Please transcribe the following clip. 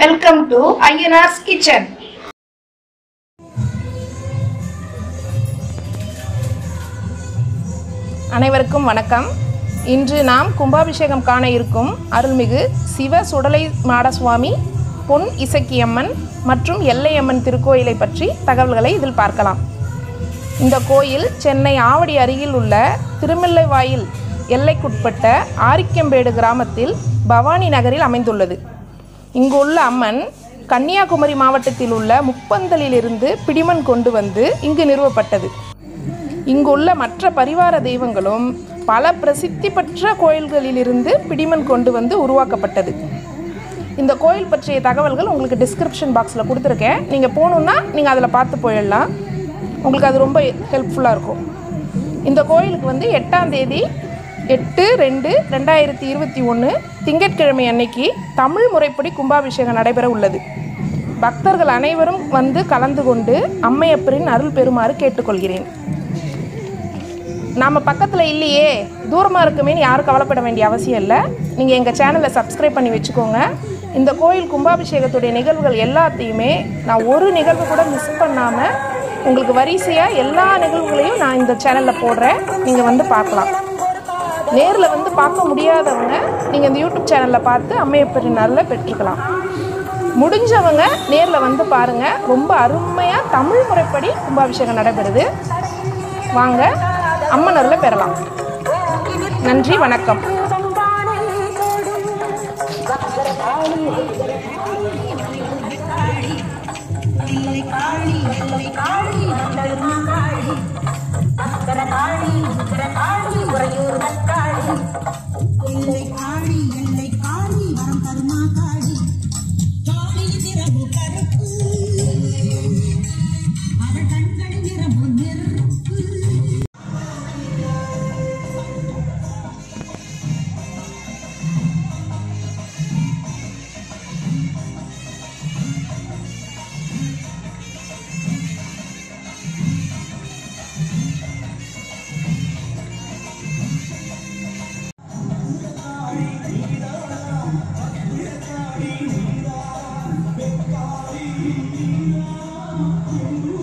Welcome to Ayyanar's kitchen அனைவருக்கும் வணக்கம். இன்று நாம் கும்பாபிஷேகம் காண இருக்கும் அருள்மிகு சிவ சுடலை மாடசுவாமி பொன் இசக்கியம்மன் மற்றும் எல்லையம்மன் திருக்கோயிலை பற்றி தகவல்களை இதில் பார்க்கலாம். இந்த கோயில் சென்னை ஆவடி அருகில் உள்ள திருமில்லைவாயில் எல்லைக்குட்பட்ட ஆரிக்கம்பேடு கிராமத்தில் பவானி நகரில் அமைந்துள்ளது. இங்கு உள்ள அம்மன் கன்னியாகுமரி மாவட்டத்தில் உள்ள முப்பந்தலிலிருந்து பிடிமன் கொண்டு வந்து இங்கு நிறுவப்பட்டது. இங்குள்ள மற்ற பரிவார தெய்வங்களும் பல பிரசித்தி பெற்ற கோயில்களிலிருந்து பிடிமன் கொண்டு வந்து உருவாக்கப்பட்டது. இந்த கோயில் பற்றிய தகவல்கள் உங்களுக்கு டிஸ்கிரிப்ஷன் பாக்ஸில் கொடுத்துருக்கேன். நீங்கள் போகணுன்னா நீங்கள் அதில் பார்த்து போயிடலாம். உங்களுக்கு அது ரொம்ப ஹெல்ப்ஃபுல்லாக இருக்கும். இந்த கோயிலுக்கு வந்து எட்டாம் தேதி எட்டு ரெண்டு ரெண்டாயிரத்தி இருபத்தி ஒன்று திங்கட்கிழமை அன்னைக்கு தமிழ் முறைப்படி கும்பாபிஷேகம் நடைபெற உள்ளது. பக்தர்கள் அனைவரும் வந்து கலந்து கொண்டு அம்மையப்பரின் அருள் பெறுமாறு கேட்டுக்கொள்கிறேன். நாம் பக்கத்தில் இல்லையே தூரமாக இருக்குமேன்னு யாரும் கவலைப்பட வேண்டிய அவசியம் இல்லை. நீங்கள் எங்கள் சேனலை சப்ஸ்கிரைப் பண்ணி வச்சுக்கோங்க. இந்த கோயில் கும்பாபிஷேகத்துடைய நிகழ்வுகள் எல்லாத்தையுமே நான் ஒரு நிகழ்வு கூட மிஸ் பண்ணாமல் உங்களுக்கு வரிசையாக எல்லா நிகழ்வுகளையும் நான் இந்த சேனலில் போடுறேன். நீங்கள் வந்து பார்க்கலாம். நேரில் வந்து பார்க்க முடியாதவங்க நீங்கள் இந்த யூடியூப் சேனலில் பார்த்து அம்மையப்பெரு நாளில் பெற்றுக்கலாம். முடிஞ்சவங்க நேரில் வந்து பாருங்கள் ரொம்ப அருமையாக தமிழ் முறைப்படி கும்பாபிஷேகம் நடைபெறுது. வாங்க அம்மனரில் பெறலாம். நன்றி வணக்கம். காளி காளி காளி Thank you.